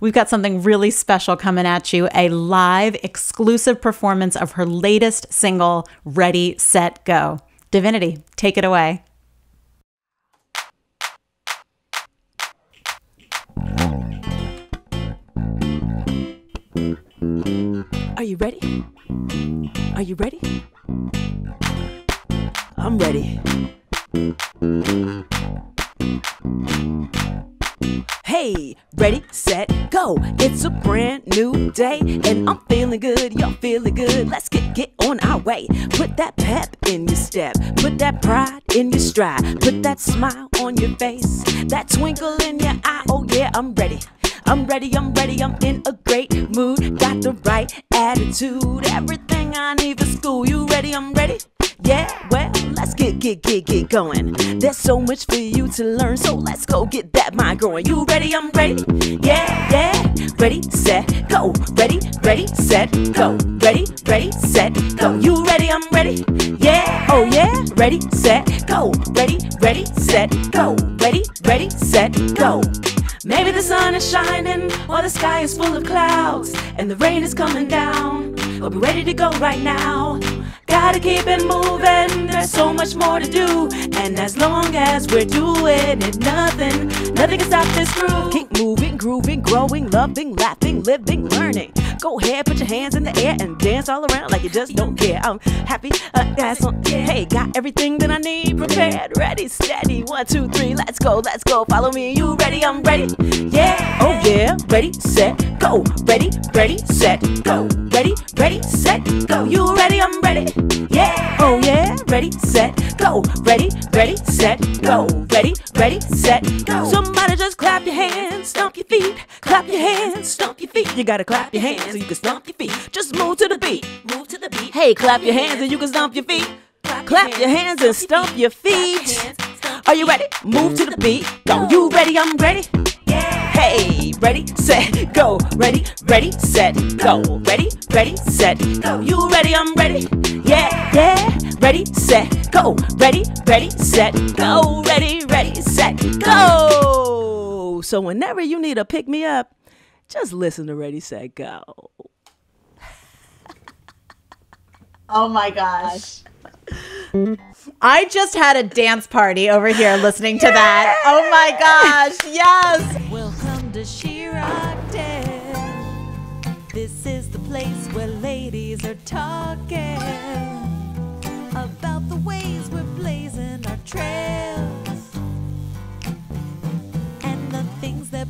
We've got something really special coming at you a live exclusive performance of her latest single, Ready, Set, Go. Divinity, take it away. Are you ready? Are you ready? I'm ready. Hey, ready, set, go. It's a brand new day, and I'm feeling good. You're feeling good. Let's get get on our way. Put that pep in your step. Put that pride in your stride. Put that smile on your face. That twinkle in your eye. Oh yeah, I'm ready. I'm ready, I'm ready, I'm in a great mood. Got the right attitude, everything I need for school. You ready? I'm ready. Yeah, well, let's get, get, get, get going. There's so much for you to learn, so let's go get that mind growing. You ready? I'm ready. Yeah, yeah. Ready, set, go. Ready, ready, set, go. Ready, ready, set, go. You ready? I'm ready. Yeah, oh yeah. Ready, set, go. Ready, ready, set, go. Ready, ready, set, go. Maybe the sun is shining or the sky is full of clouds and the rain is coming down. But we're ready to go right now. Gotta keep it moving, there's so much more to do. And as long as we're doing it, nothing, nothing can stop this groove. Keep moving, grooving, growing, loving, laughing, living, learning. Go ahead, put your hands in the air and dance all around like you just don't care. I'm happy, uh, that's on. Hey, got everything that I need prepared, ready, steady. One, two, three, let's go, let's go. Follow me, you ready? I'm ready. Yeah, oh yeah, ready, set, go. Ready, ready, set, go. Ready, ready, set, go. You ready? I'm ready. Yeah, oh yeah, ready, set, go. Ready, ready, set, go. Ready, ready, set, go. Somebody just clap your hands, stomp your feet. Clap your hands, stomp your feet. You gotta clap your hands so you can stomp your feet. Just move to the beat. Move to the beat. Hey, clap your hands and you can stomp your feet. Clap your hands and stomp your feet. Are you ready? Move to the beat. Go. You ready? I'm ready. Hey, ready, set, go. Ready, ready, set, go. Ready, ready, set, go. You ready? I'm ready. Yeah, yeah. Ready, set, go. Ready, ready, set, go. Ready, ready, set, go. So whenever you need a pick me up, just listen to Ready, Set, Go. Oh my gosh. I just had a dance party over here listening to that. Oh my gosh, yes. This is the place where ladies are talking about the ways we're blazing our trails and the things that